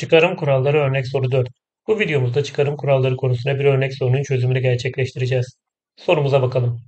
Çıkarım kuralları örnek soru 4. Bu videomuzda çıkarım kuralları konusuna bir örnek sorunun çözümünü gerçekleştireceğiz. Sorumuza bakalım.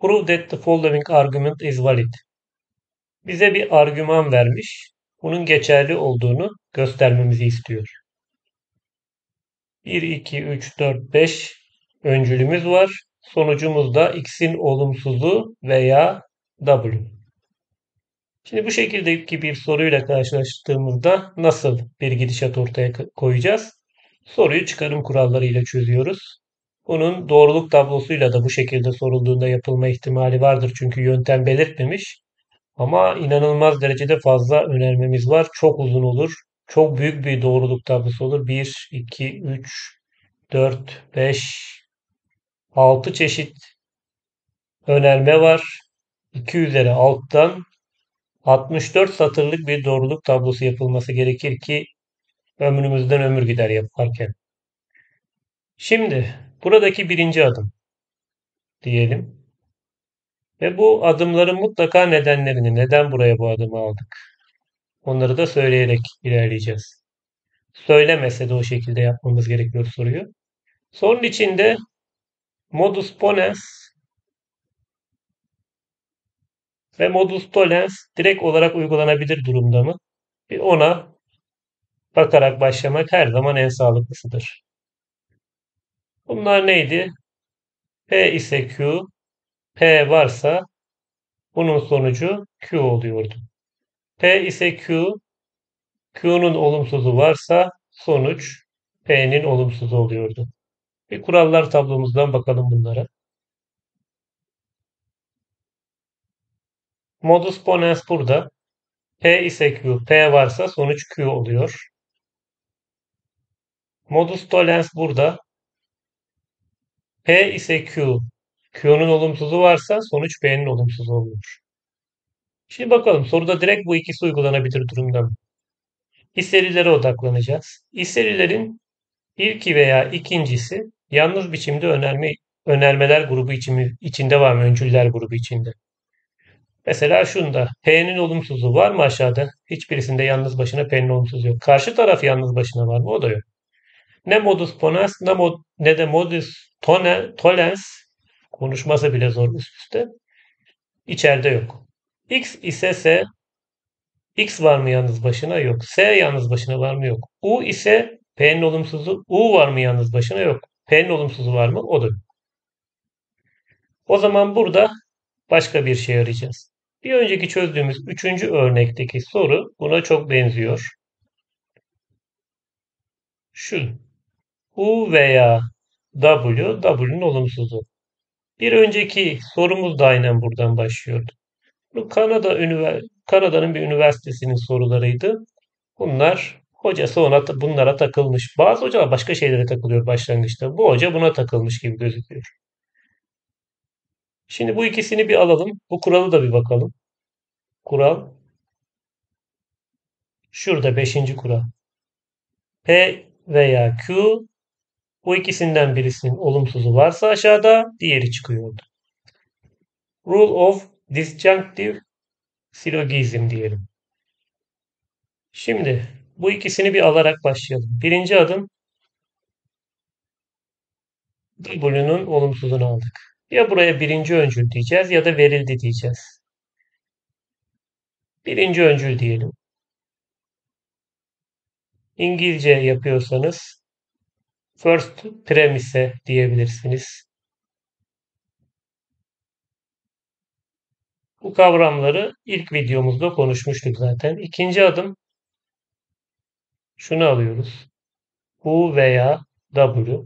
Prove that the following argument is valid. Bize bir argüman vermiş. Bunun geçerli olduğunu göstermemizi istiyor. 1, 2, 3, 4, 5 öncülümüz var. Sonucumuzda x'in olumsuzu veya w. Şimdi bu şekildeki bir soruyla karşılaştığımızda nasıl bir gidişat ortaya koyacağız? Soruyu çıkarım kurallarıyla çözüyoruz. Bunun doğruluk tablosuyla da bu şekilde sorulduğunda yapılma ihtimali vardır. Çünkü yöntem belirtmemiş. Ama inanılmaz derecede fazla önermemiz var. Çok uzun olur. Çok büyük bir doğruluk tablosu olur. 1, 2, 3, 4, 5, 6 çeşit önerme var. 2 üzeri alttan 64 satırlık bir doğruluk tablosu yapılması gerekir ki ömrümüzden ömür gider yaparken. Şimdi buradaki birinci adım diyelim. Ve bu adımların mutlaka nedenlerini, neden buraya bu adımı aldık? Onları da söyleyerek ilerleyeceğiz. Söylemese de o şekilde yapmamız gerekiyor soruyu. Sorun içinde modus ponens ve modus tollens direkt olarak uygulanabilir durumda mı? Bir ona bakarak başlamak her zaman en sağlıklısıdır. Bunlar neydi? P ise Q, P varsa bunun sonucu Q oluyordu. P ise Q, Q'nun olumsuzu varsa sonuç P'nin olumsuzu oluyordu. Bir kurallar tablomuzdan bakalım bunlara. Modus ponens burada. P ise Q, P varsa sonuç Q oluyor. Modus tollens burada. P ise Q, Q'nun olumsuzu varsa sonuç P'nin olumsuzu oluyor. Şimdi bakalım soruda direkt bu ikisi uygulanabilir durumda mı? İsterilere odaklanacağız. İsterilerin ilki veya ikincisi yalnız biçimde önerme, önermeler grubu içinde var mı? Öncüller grubu içinde. Mesela şunda P'nin olumsuzu var mı aşağıda? Hiçbirisinde yalnız başına P'nin olumsuzu yok. Karşı taraf yalnız başına var mı? O da yok. Ne modus ponens ne, mod, ne de modus tone, tollens konuşması bile zor üst üste. İçeride yok. X ise S X var mı yalnız başına? Yok. S yalnız başına var mı? Yok. U ise P'nin olumsuzu. U var mı yalnız başına? Yok. P'nin olumsuzu var mı? O da yok. O zaman burada başka bir şey arayacağız. Bir önceki çözdüğümüz üçüncü örnekteki soru buna çok benziyor. Şu. U veya W, W'nin olumsuzu. Bir önceki sorumuz da aynen buradan başlıyordu. Bu Kanada Kanada'nın bir üniversitesinin sorularıydı. Bunlar hocası ona bunlara takılmış. Bazı hocalar başka şeylere takılıyor başlangıçta. Bu hoca buna takılmış gibi gözüküyor. Şimdi bu ikisini bir alalım. Bu kuralı da bir bakalım. Kural şurada beşinci kural. P veya Q bu ikisinden birisinin olumsuzu varsa aşağıda diğeri çıkıyordu. Rule of disjunctive syllogism diyelim. Şimdi bu ikisini bir alarak başlayalım. Birinci adım W'nun olumsuzunu aldık. Ya buraya birinci öncül diyeceğiz ya da verildi diyeceğiz. Birinci öncül diyelim. İngilizce yapıyorsanız first premise diyebilirsiniz. Bu kavramları ilk videomuzda konuşmuştuk zaten. İkinci adım şunu alıyoruz. U veya W.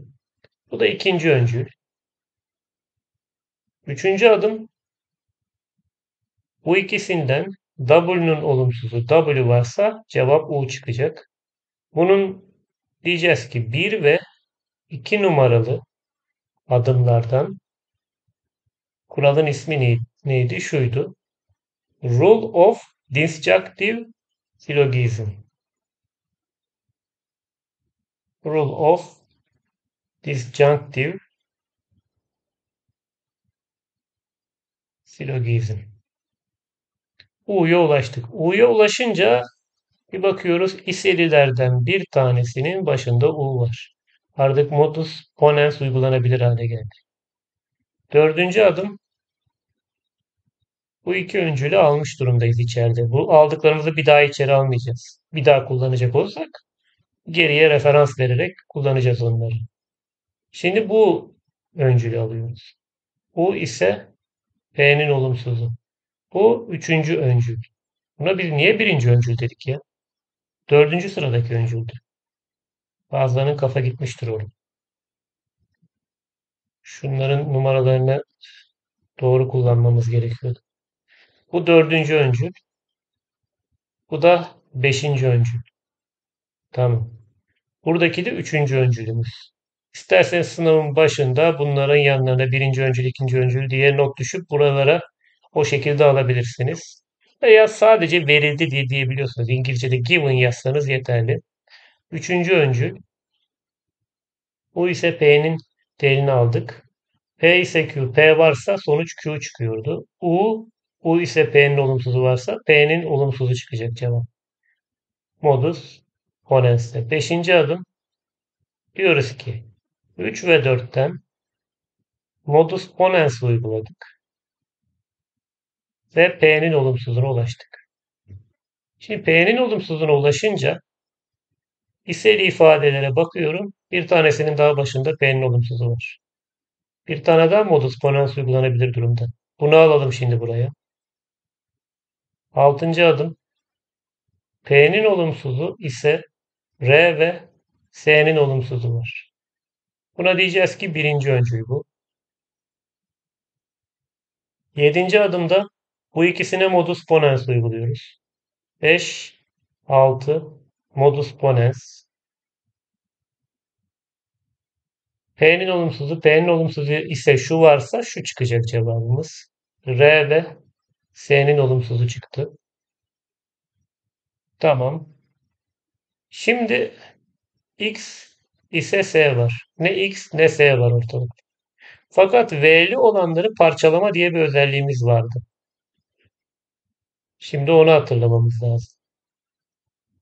Bu da ikinci öncül. Üçüncü adım bu ikisinden W'nun olumsuzu W varsa cevap U çıkacak. Bunun diyeceğiz ki 1 ve 2 numaralı adımlardan kuralın ismi neydi? Şuydu. Rule of disjunctive syllogism. Rule of disjunctive syllogism. U'ya ulaştık. U'ya ulaşınca Bir bakıyoruz iselilerden bir tanesinin başında U var. Artık modus ponens uygulanabilir hale geldi. Dördüncü adım bu iki öncülü almış durumdayız içeride. Bu aldıklarımızı bir daha içeri almayacağız. Bir daha kullanacak olsak geriye referans vererek kullanacağız onları. Şimdi bu öncülü alıyoruz. Bu ise P'nin olumsuzu. Bu üçüncü öncül. Buna biz niye birinci öncül dedik ya? Dördüncü sıradaki öncüldür. Bazılarının kafa gitmiştir orada. Şunların numaralarını doğru kullanmamız gerekiyordu. Bu dördüncü öncül. Bu da beşinci öncül. Tamam. Buradaki de üçüncü öncülümüz. İsterseniz sınavın başında bunların yanlarına birinci öncül, ikinci öncül diye not düşüp buralara o şekilde alabilirsiniz. Veya sadece verildi diye diyebiliyorsunuz. İngilizce'de given yazsanız yeterli. Üçüncü öncül. Bu ise P'nin değerini aldık. P ise Q. P varsa sonuç Q çıkıyordu. U, U ise P'nin olumsuzu varsa P'nin olumsuzu çıkacak cevap. Modus ponens'te. Beşinci adım diyoruz ki 3 ve 4'ten modus ponens uyguladık. Ve P'nin olumsuzuna ulaştık. Şimdi P'nin olumsuzuna ulaşınca iseli ifadelere bakıyorum. Bir tanesinin daha başında P'nin olumsuzu var. Bir tane daha modus ponens uygulanabilir durumda. Bunu alalım şimdi buraya. Altıncı adım P'nin olumsuzu ise R ve S'nin olumsuzu var. Buna diyeceğiz ki birinci öncül bu. Yedinci adımda bu ikisine modus ponens uyguluyoruz. 5, 6 modus ponens. P'nin olumsuzu, P'nin olumsuzu ise şu varsa şu çıkacak cevabımız. R ve S'nin olumsuzu çıktı. Tamam. Şimdi X ise S var. Ne X ne S var ortalıkta. Fakat V'li olanları parçalama diye bir özelliğimiz vardı. Şimdi onu hatırlamamız lazım.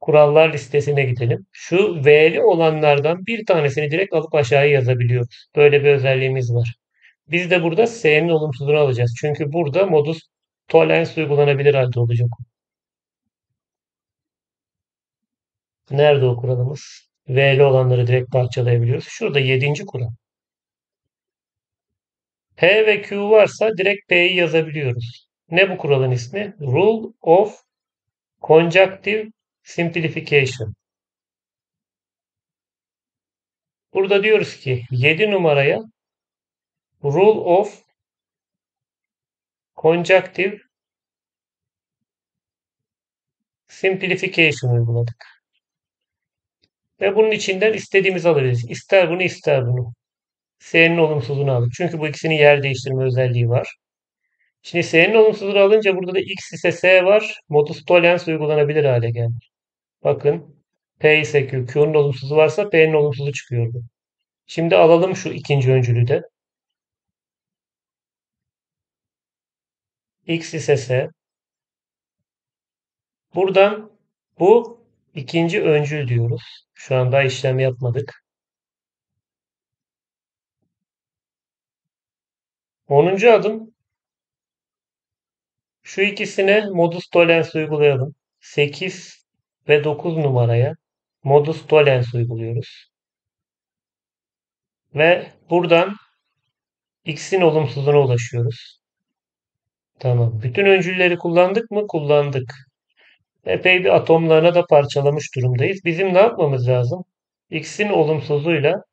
Kurallar listesine gidelim. Şu V'li olanlardan bir tanesini direkt alıp aşağıya yazabiliyoruz. Böyle bir özelliğimiz var. Biz de burada S'nin olumsuzunu alacağız. Çünkü burada modus tollens uygulanabilir halde olacak. Nerede o kuralımız? V'li olanları direkt parçalayabiliyoruz. Şurada 7. kural. P ve Q varsa direkt P'yi yazabiliyoruz. Ne bu kuralın ismi? Rule of Conjunctive Simplification. Burada diyoruz ki 7 numaraya Rule of Conjunctive Simplification uyguladık. Ve bunun içinden istediğimiz alabiliriz. İster bunu ister bunu. S'nin olumsuzunu aldık. Çünkü bu ikisinin yer değiştirme özelliği var. Şimdi S'nin olumsuzunu alınca burada da X ise S var. Modus tollens uygulanabilir hale geldi. Bakın P ise Q. Q'nun olumsuzu varsa P'nin olumsuzu çıkıyordu. Şimdi alalım şu ikinci öncülü de. X ise S. Buradan bu ikinci öncül diyoruz. Şu anda işlem yapmadık. 10. adım şu ikisine modus tollens uygulayalım. 8 ve 9 numaraya modus tollens uyguluyoruz. Ve buradan x'in olumsuzuna ulaşıyoruz. Tamam. Bütün öncülleri kullandık mı? Kullandık. Epey bir atomlarına da parçalamış durumdayız. Bizim ne yapmamız lazım? X'in olumsuzuyla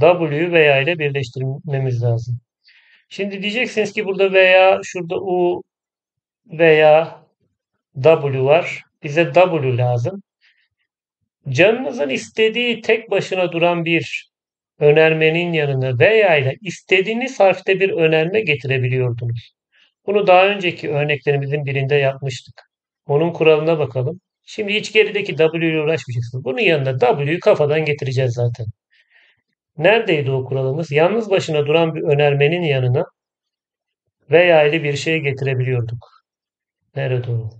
W veya ile birleştirmemiz lazım. Şimdi diyeceksiniz ki burada veya şurada U veya W var. Bize W lazım. Canınızın istediği tek başına duran bir önermenin yanına veya ile istediğiniz harfte bir önerme getirebiliyordunuz. Bunu daha önceki örneklerimizin birinde yapmıştık. Onun kuralına bakalım. Şimdi hiç gerideki W ile uğraşmayacaksınız. Bunun yanında W'yu kafadan getireceğiz zaten. Neredeydi o kuralımız? Yalnız başına duran bir önermenin yanına veya ile bir şey getirebiliyorduk. Nerede o?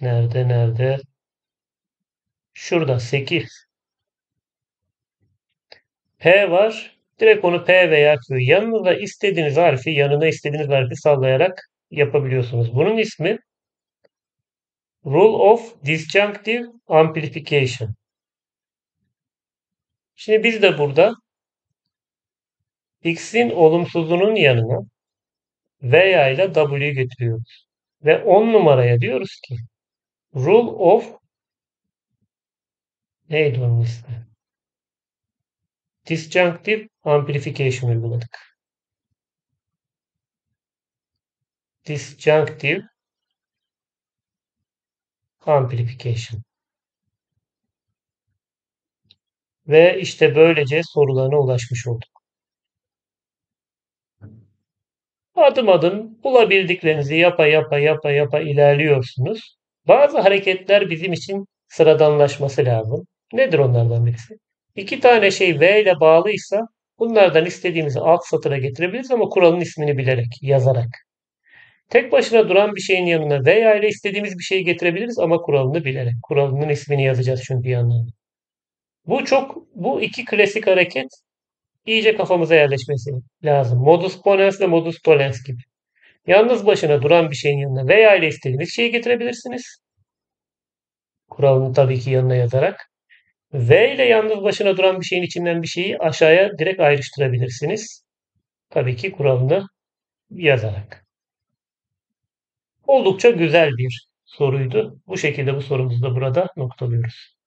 Nerede nerede? Şurada 8. P var. Direkt onu P veya Q. Yanına istediğiniz harfi, yanına istediğiniz harfi sallayarak yapabiliyorsunuz. Bunun ismi Rule of Disjunctive Amplification. Şimdi biz de burada x'in olumsuzunun yanına veya ile w'yu getiriyoruz. Ve 10 numaraya diyoruz ki Rule of neydi onun ismi? Disjunctive Amplification uyguladık. Disjunctive Amplification. Ve işte böylece sorularına ulaşmış olduk. Adım adım bulabildiklerinizi yapa yapa yapa yapa ilerliyorsunuz. Bazı hareketler bizim için sıradanlaşması lazım. Nedir onlardan birisi? İki tane şey V ile bağlıysa bunlardan istediğimizi alt satıra getirebiliriz ama kuralın ismini bilerek, yazarak. Tek başına duran bir şeyin yanına veya ile istediğimiz bir şeyi getirebiliriz ama kuralını bilerek. Kuralının ismini yazacağız çünkü yanına. Bu çok, bu iki klasik hareket iyice kafamıza yerleşmesi lazım. Modus ponens ve modus tollens gibi. Yalnız başına duran bir şeyin yanına veya ile istediğiniz şeyi getirebilirsiniz. Kuralını tabii ki yanına yazarak. V ile yalnız başına duran bir şeyin içinden bir şeyi aşağıya direkt ayrıştırabilirsiniz. Tabii ki kuralını yazarak. Oldukça güzel bir soruydu. Bu şekilde bu sorumuzu da burada noktalıyoruz.